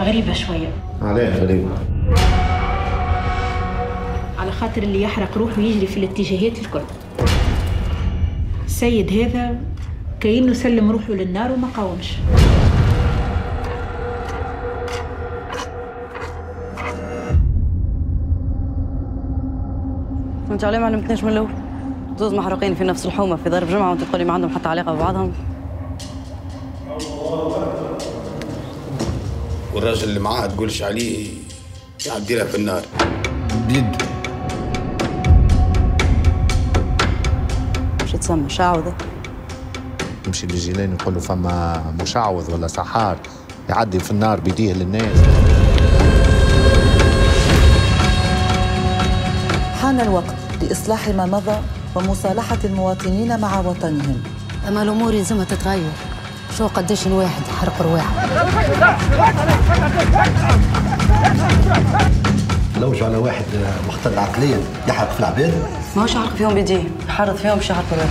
غريبة شوية. عليه غريب على خاطر اللي يحرق روحه يجري في الاتجاهات الكل. السيد هذا كأنه سلم روحه للنار وما قاومش. انت عليه ما علمتنيش من الأول. زوز محروقين في نفس الحومة في ضرب جمعة وأنت تقولي ما عندهم حتى علاقة ببعضهم. والراجل اللي معاه تقولش عليه يعدي لها في النار. بيد. مش تسمى شعوذه يمشي للجيلاني يقول له فما مشعوذ ولا سحار يعدي في النار بيديه للناس. حان الوقت لإصلاح ما مضى ومصالحة المواطنين مع وطنهم. أما الأمور يلزمها تتغير. شو قداش الواحد يحرق رواحه لوجوا على واحد مختل عقليا يحرق في العباد؟ ماهوش يحرق فيهم بيديه يحرض فيهم باش يحرقوا الواحد